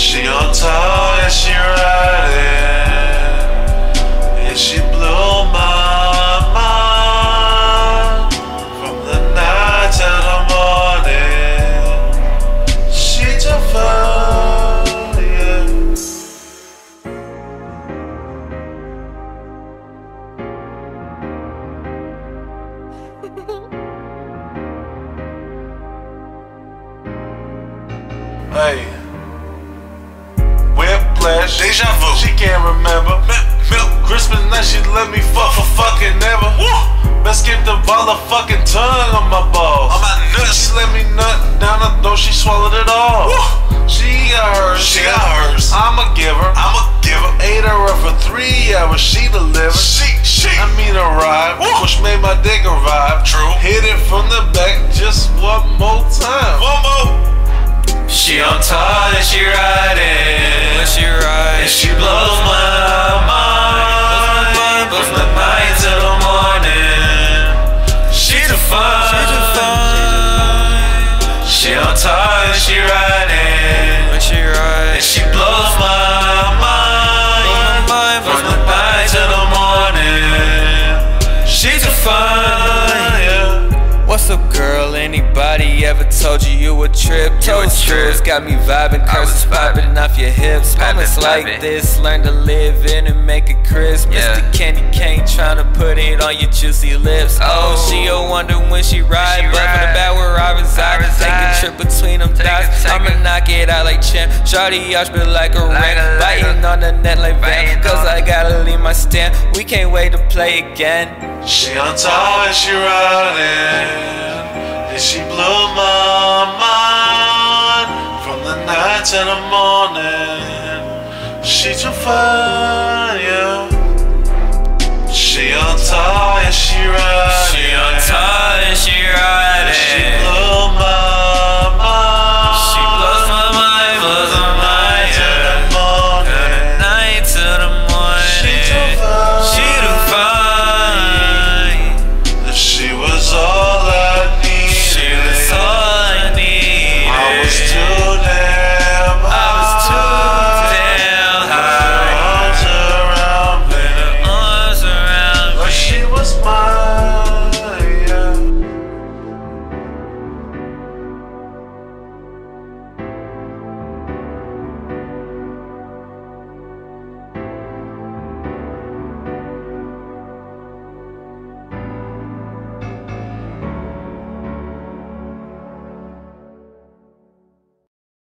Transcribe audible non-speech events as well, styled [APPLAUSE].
She on top and she riding, and she blew my mind from the night to the morning. She too fine, yeah. [LAUGHS] Hey. Whiplash. Deja vu. She can't remember. Milk. Christmas night she let me fuck for fucking never. Best skip the ball of fucking tongue on my balls. On my nuts. She let me nut down her throat, she swallowed it all. She got hers. She got hers. I'ma give her. I'ma give her. Ate her up for three hours, she delivered. She, she. I mean a ride, Woo. which made my dick revive. True. Hit it from the back just one more time. One more. She on top and she riding. She blows my mind. From the night to the morning. She too fine. Up, girl? Anybody ever told you you a trip? Toes trips got me vibing, curses popping off your hips. Moments like poppin'. this, learn to live in and make it crisp. Yeah. Mr. Candy cane tryna put it on your juicy lips. Oh, Oh. she a wonder when she ride, but from the back where I reside, trip between them Take dots. I'ma knock it out like champ. Shawty arch me like a Like ring, biting on the net like Van. Cause I gotta leave my stand. We can't wait to play again. She on top and she riding, and she blew my mind from the night to the morning. She too fine, yeah. She on top and she riding, She